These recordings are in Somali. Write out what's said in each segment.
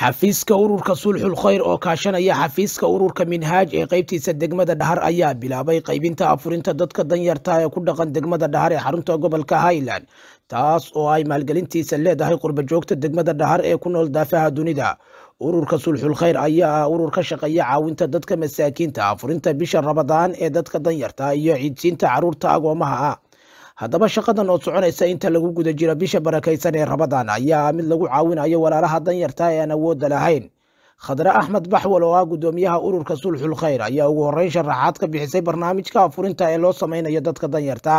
xafiiska ururka sulxul khayr oo kaashanaya xafiiska ururka minhaaj ee qeybtiisa degmada dhahar ayaa bilaabay qaybinta afurinta dadka danyarta ee ku dhaqan degmada dhahar ee xarunta gobolka highland taas oo ay maalgelintiisa leedahay qurbajoogta degmada dhahar ee ku nool daafaha dunida. Ururka sulxul khayr ayaa ah urur ka shaqeeya caawinta dadka masaakiinta afurinta bisha rabadaan ee dadka danyarta iyo ciidsiinta carruurta agoomaha ah haddaba shaqadan oo soconaysa inta lagu guda jiro bisha barakaysan ee rabadaan ayaa mid lagu caawinayo walaalaha danyarta ee aan awoodda lahayn. Khadre axmed baxwal oo ah guddoomiyaha ururka sulxul khayr ayaa ugu horreyn sharaxaad ka bixisay barnaamijka afurinta ee loo sameynayo dadka danyarta.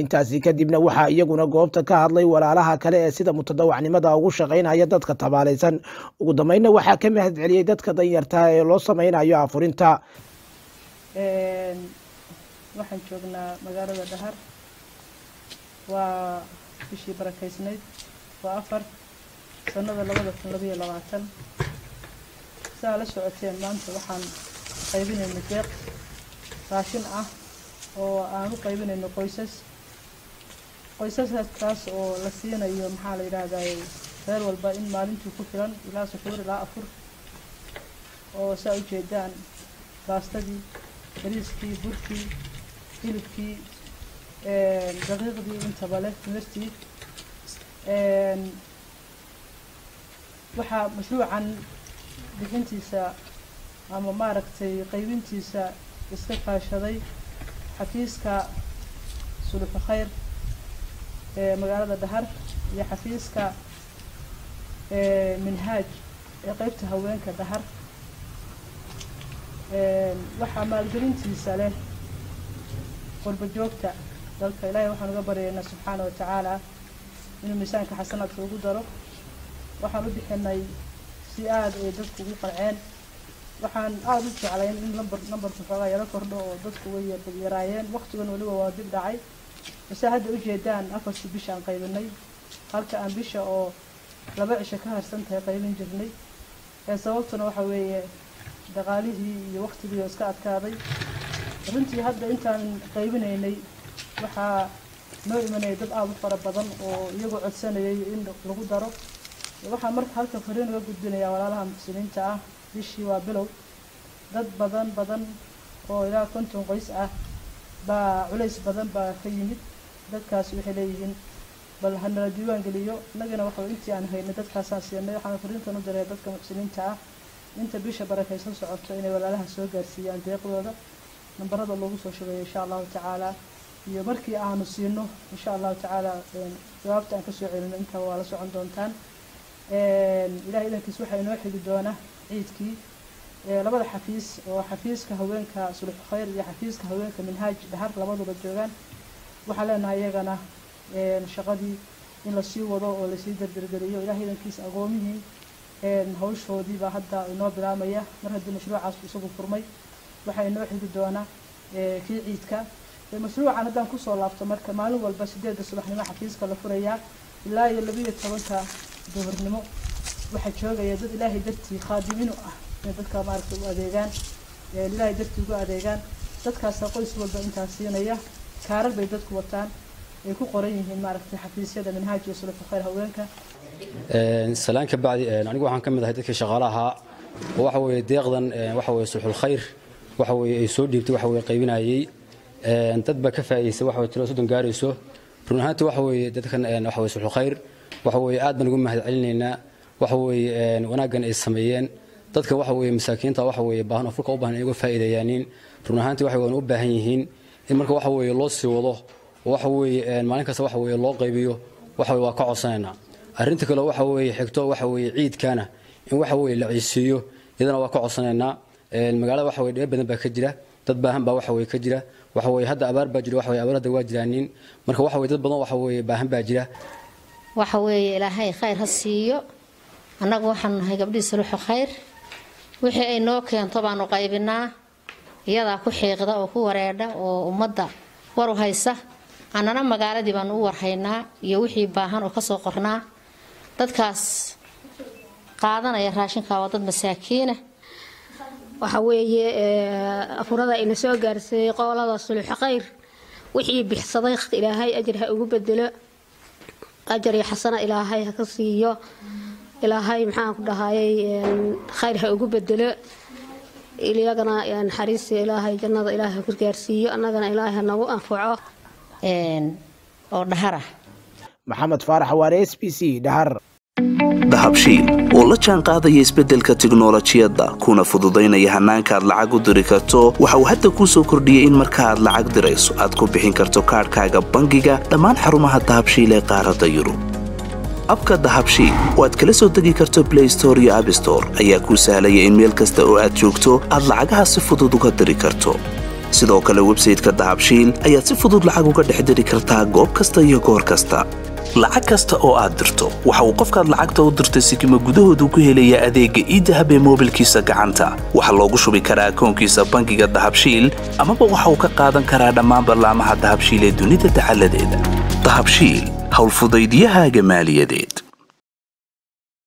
Intaasi kadibna waxaa iyaguna goobta ka hadlay walaalaha kale ee sida mutadawacnimada ugu shaqaynaya dadka tabaalaysan. Ugu dambeynna waxaa ka mahad celiyey dadka danyarta ee loo sameynayo afurinta waxaan joognaa magaalada dhahar waa bishii barakaysnayd waa afar. Sanada labada kun labayo labaatan. Saa la socoteen maanta waxaan qaybinayna deeq raashin ah oo aan u qaybinayno qoysas. Qoysaskaas oo la siinayo maxaa la yidhaahday reer walba in maalintii ku filan ilaa suxuur ilaa afur oo saa ujeedaan baastadii bariiskii burkii hilibkii daqiiqdii intaba leh timirtii waxaa mashruucan bixintiisa ama maaragtay qaybintiisa iska kaashaday xafiiska suluxu khayr ee magaalada dhahar iyo xafiiska minhaaj ee qeybta haweenka dhahar waxaa maalgelintiisa leh qurba joogta dalka ilaahay waxaan uga baryaynaa subxaana wa tacaala inuu miisaanka xasanaadka ugu daro. Waxaan u bixinay si aada ay dadku ugu qanceen waxaan aada u jeclayn in lambar nambarku xoogaa yaro kordho oo dadku way yaraayeen. Waqtigan weliba waa dib dhacay. Base hadda ujeedaan afartii bisha aan qaybinay. Halka aan bisha oo laba cisho ka harsan tahay qaybin jirnay. Ee sababtuna waxa weeye dhaqaalihii iyo waqtigii oo iska adkaaday. Runtii hadda intaan qaybinaynay waxaa noo imanaya dad aada u fara badan oo iyagoo codsanayay in lagu daro. Waxaa marka halka fariin uga gudbinayaa walaalaha muxsiniinta ah bishii waa bilow. Dad badan badan oo ilaa konton qoys ah baa culays badan baa ka yimid. Dadkaas waxay leeyihiin bal hanala diiwaan geliyo. Innagana waxa intii aan haynay dadkaasaan siinay waxaan fariintan u diray dadka muxsiniinta ah inta bisha barakaysan socoto inay walaalaha soo gaarsiiyaan deeqdooda. Nambarada loogu soo shubeeyo insha allahu tacaala iyo markii aanu siino insha allahu tacaala jawaabta aan ka soo celino intaba waa la socon doontaan. Ilahay idankiis waxaa inoo xigi doona ciidkii. Labada xafiis oo xafiiska haweenka sulxu khayr iyo xafiiska haweenka minhaaj dhahar labaduba joogaan. Waxaa leenahay iyagana shaqadii in la sii wado oo la sii dardargeliyo ilahay idankiis agoomihii hawshoodii baa hadda inoo bilaamaya mar haddii mashruucaas isagu furmay waxaa inoo xigi doona kii ciidka mashruucan haddaan ku soo laabto marka maalin walba sideedda subaxnimo xafiiska la furayaa ilaa iyo labiiyo tobanka duhurnimo. Waxaa joogaya dad ilaahay dartii khaadiminu ah inay dadka maaragtay u adeegaan ilaahay dartii ugu adeegaan. Dadkaasa qoys walba intaas siinaya kaarar bay dadku wataan ay ku qoran yihiin maaragtay xafiisyada minhaaj iyo suluxu khayr haweenka. Salaan ka bacdi anigu waxaan ka mid ahay dadkii shaqaalaha oo waxa weeye deeqdan waxa weeye sulxul khayr waxa weeye ay soo dhiibtay waxa weeye qaybinayay dad baa ka faa'iideystay waxa tiro soddon gaarayso run ahaantii waxa dadkan waxa waxa weeye aad baan ugu mahad celinaynaa waxa wanaaggan ay sameeyeen dadka waxa masaakiinta waxa baahan afurka u baahan inay uga faa'iideeyaaniin run ahaantii waxa weeye u baahan yihiin in marka waxa loo sii wado oo waxa maalin kasta waxa loo qaybiyo waxa waa ka codsanaynaa arrinta kale waxa xigto waxa ciidkana in waxa la ciisiiyo iyadana waa ka codsanaynaa magaalada waxa dheer badan baa ka jira dad baahan baa waxa weeye ka jira. Waxa weeye hadda abaar baa jira waxa weeye abaar hadda waa jiraanin marka waxa weeye dad badan waxa weeye baahan baa jira. Waxa weeye ilaahay khayr ha siiyo. Annagu waxaanu nahay gabdhihii suluxu khayr. Wixii ay noo keento baanu qaybinaa. Iyadaa ku xiiqda oo ku wareedha oo ummadda waru haysa. Annana magaaladii baanu u warhaynaa iyo wixii baahan oo ka soo qornaa. Dadkaas qaadanaya raashinka waa dad masaakiina waxa weeye afurada ina soo gaarsiiyey qolada suluxu khayr wixii bixsaday ilaahay ajar ha ugu bedelo ajar iyo xasana ilaahay ha ka siiyo. Ilaahay maxaan ku dhahayay khayr ha ugu bedelo iyagana naxariista ilaahay jannada ilaahay ku gaarsiiyo. Annagana ilaahay ha nagu anfaco oo dhahara maxamed faarax waare s b c dhahar dahabshiil oo la jaan qaadaya isbeddelka tiknolojiyadda kuna fududaynaya hannaanka aad lacag u diri karto waxa uu hadda kuu soo kordhiyey in marka aad lacag dirayso aad ku bixin karto kaadhkaaga bangiga dhammaan xarumaha dahabshiil ee qaaradda yurub. Abka dahabshiil oo aad kala soo degi karto blay store iyo abstore ayaa kuu sahlaya in meel kasta oo aad joogto aad lacagaha si fudud uga diri karto. Sidoo kale websayteka dahabshiil ayaad si fudud lacag uga dhex diri kartaa goob kasta iyo goor kasta lacag kasta oo aad dirto. Waxa uu qofkaad lacagta u dirtay sikima gudahoodu ku helayaa adeegga iidahab ee moobilkiisa gacanta. Waxaa loogu shubi karaa akoonkiisa bangiga dahabshiil amaba waxa uu ka qaadan karaa dhammaan ballaamaha dahabshiil ee dunida dacaladeeda dahabshiil howlfudaydyahaaga maaliyadeed